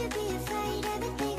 To be afraid of a thing.